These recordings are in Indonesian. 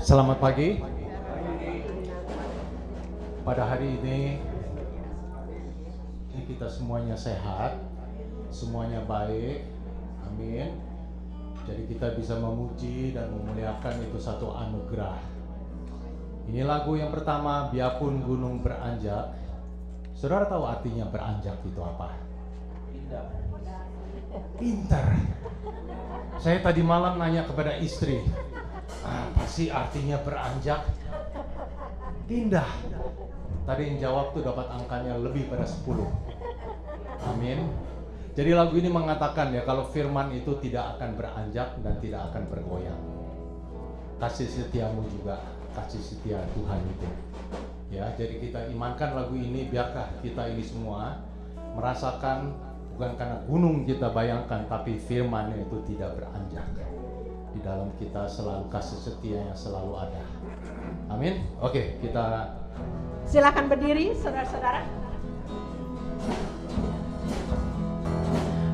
Selamat pagi. Pada hari ini, ini kita semuanya sehat, semuanya baik. Amin. Jadi kita bisa memuji dan memuliakan itu satu anugerah. Ini lagu yang pertama, Biarpun Gunung Beranjak. Saudara tahu artinya beranjak itu apa? Pintar. Saya tadi malam nanya kepada istri, apa sih artinya beranjak? Pindah. Tadi yang jawab tuh dapat angkanya lebih pada 10. Amin. Jadi lagu ini mengatakan ya kalau firman itu tidak akan beranjak dan tidak akan bergoyang. Kasih setiamu juga, kasih setia Tuhan itu. Ya, jadi kita imankan lagu ini biarkah kita ini semua merasakan bukan karena gunung kita bayangkan tapi firman itu tidak beranjak. Di dalam kita selalu kasih setia yang selalu ada. Amin. Oke, kita Silakan berdiri, saudara-saudara.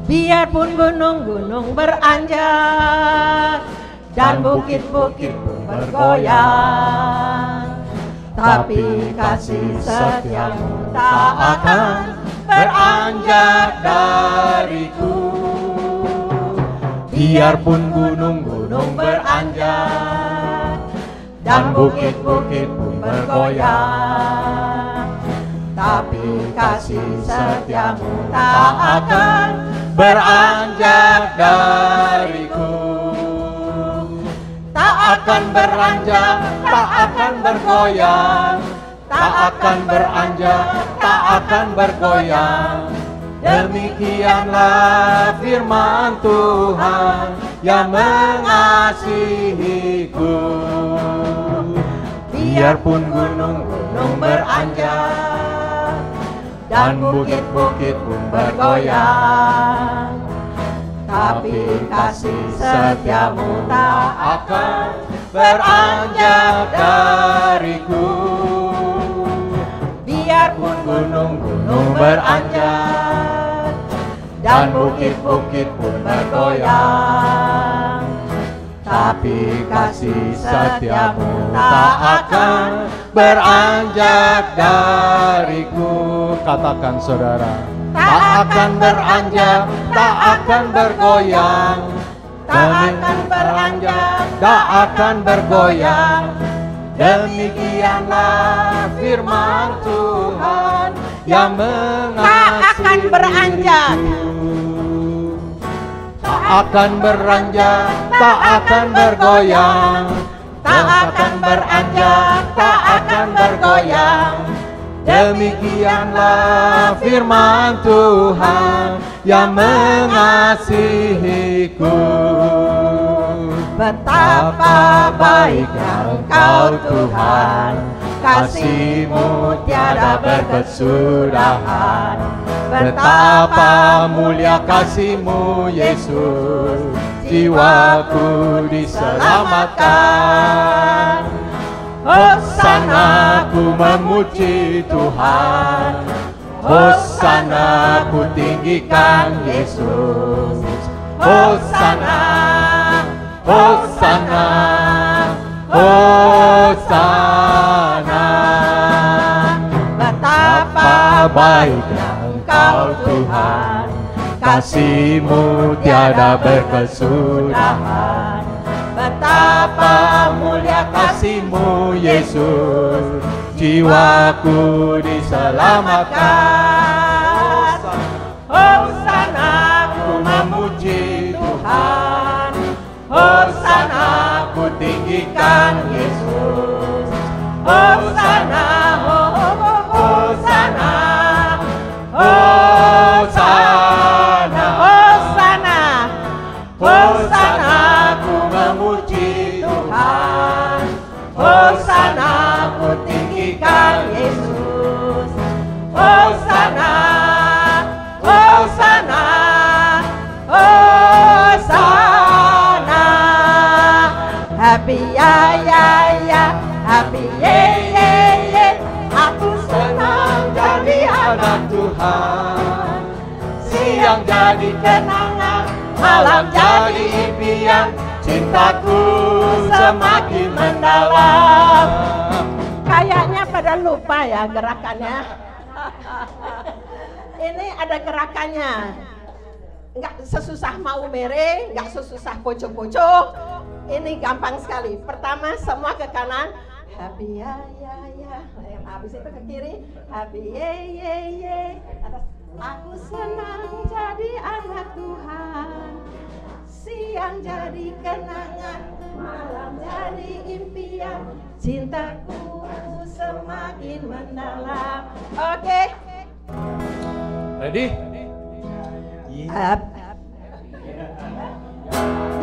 Biarpun gunung-gunung beranjak dan bukit-bukit bergoyang, tapi kasih setiamu tak akan beranjak dariku. Biarpun gunung-gunung beranjak dan bukit-bukit pun bergoyang, tapi kasih setiamu tak akan beranjak dariku. tak akan beranjak, tak akan bergoyang, tak akan beranjak, tak akan bergoyang. Demikianlah firman Tuhan yang mengasihiku. Biarpun gunung-gunung beranjak dan bukit-bukit pun bergoyang, tapi kasih setiamu tak akan beranjak dariku. biarpun Gunung-gunung beranjak dan bukit-bukit pun bergoyang. Tapi kasih setiamu tak akan beranjak dariku. Katakan saudara, tak akan beranjak, tak akan bergoyang. Tak akan beranjak, tak akan bergoyang. Demikianlah firman Tuhan yang Tak akan beranjak. Tak akan beranjak, tak akan bergoyang. Tak akan beranjak, tak akan bergoyang. Demikianlah firman Tuhan yang mengasihiku. Betapa baiknya Engkau Tuhan, kasih-Mu tiada berkesudahan. Betapa mulia kasih-Mu Yesus, jiwaku diselamatkan. Hosana ku memuji Tuhan, Hosana ku tinggikan Yesus. Hosana, Hosana, Hosana. Baiknya Engkau Tuhan, kasih-Mu tiada berkesudahan. Betapa mulia kasih-Mu Yesus, jiwaku diselamatkan. Hosana ku memuji Tuhan, Hosana ku tinggikan Yesus. Happy ya ya ya, happy ye ye ye. Aku senang jadi anak Tuhan Siang jadi kenangan Malam jadi impian cintaku semakin mendalam. Kayaknya pada lupa ya gerakannya. Ini ada gerakannya. Enggak sesusah mau mere, enggak sesusah pojok-pojok. Ini gampang sekali. Pertama semua ke kanan. Happy ya ya ya. Yang habis itu ke kiri. Happy ye ye ye. Atas. Aku senang jadi anak Tuhan. Siang jadi kenangan, malam jadi impian. Cintaku semakin mendalam. Oke. Ready? Up.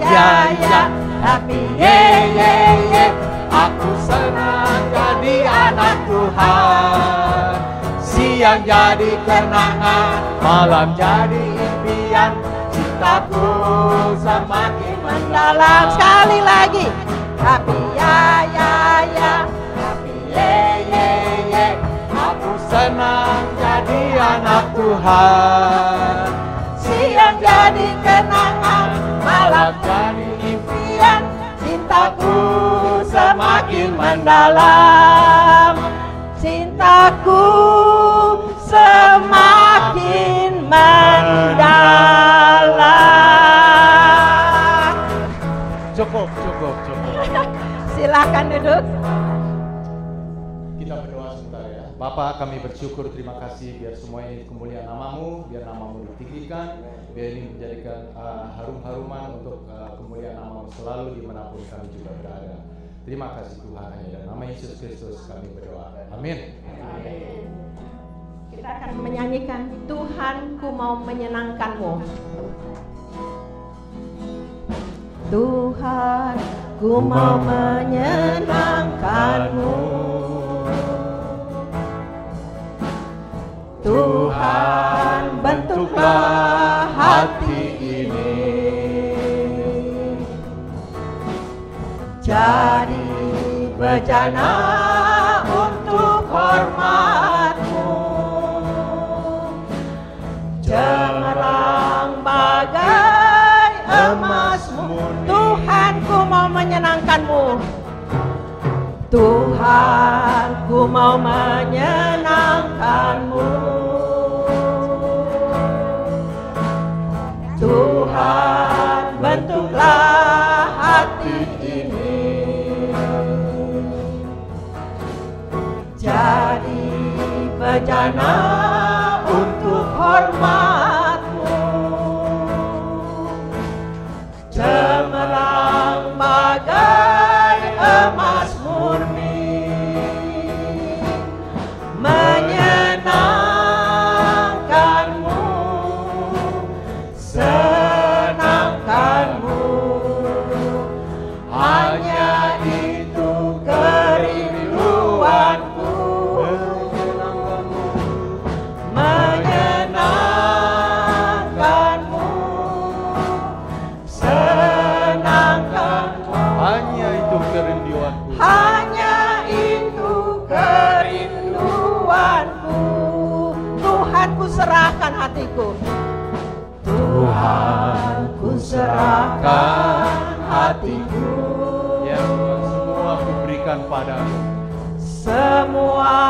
Ya ya, happy ye ye ye. Aku senang jadi anak Tuhan Siang jadi kenangan Malam jadi impian Cintaku semakin Mendalam sekali lagi. Happy ya ya ya, happy ye ye ye. Aku senang jadi anak Tuhan mendalam. Cintaku semakin mendalam. Cukup, cukup, cukup Silakan duduk. Kita berdoa sebentar ya. Bapak kami bersyukur terima kasih biar semua ini kemuliaan namamu, biar namamu ditinggikan, biar ini menjadikan uh, harum-haruman untuk uh, kemuliaan namamu selalu di mana pun kami juga berada. Terima kasih Tuhan hanya dalam nama Yesus Kristus kami berdoa. Amin. Kita akan menyanyikan Tuhan ku mau menyenangkanmu. Tuhan ku mau menyenangkanmu. Tuhan bentuklah hati jadi bejana untuk hormatmu. Cemerlang bagai emasmu. Tuhan ku mau menyenangkanmu. Tuhan ku mau menyenangkanmu. Tuhan bentuklah bejana untuk hatiku Tuhan ku serahkan hatiku Ya Tuhan, semua aku berikan padamu. Semua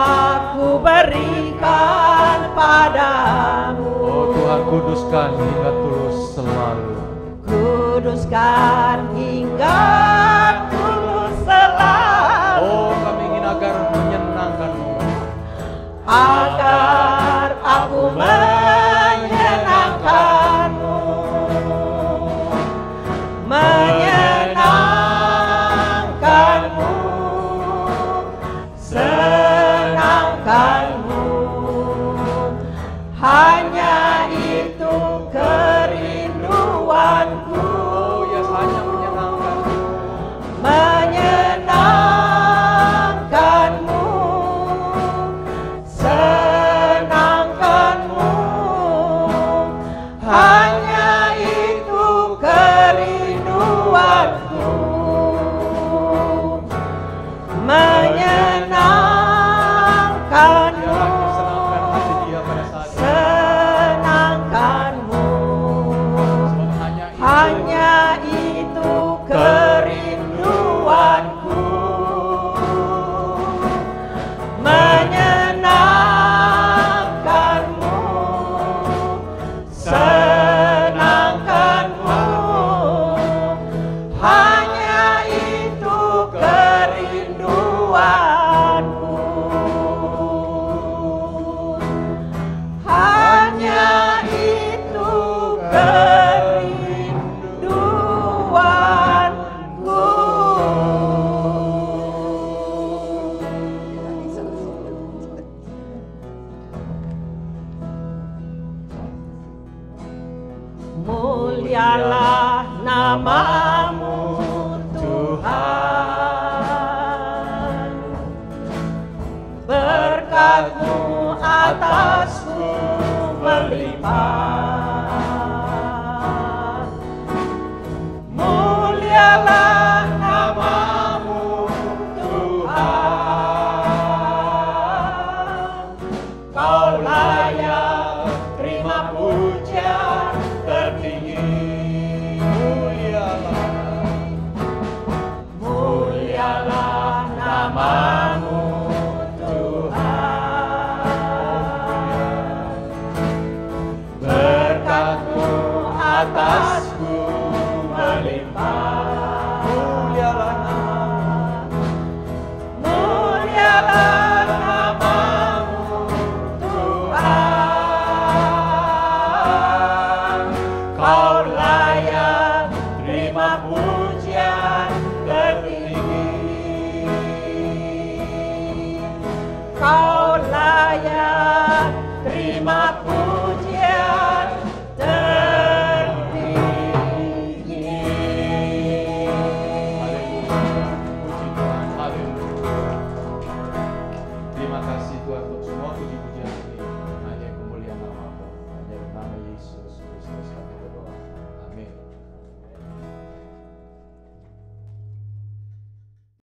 ku berikan padamu Oh Tuhan kuduskan hingga tulus selalu. Kuduskan hingga love.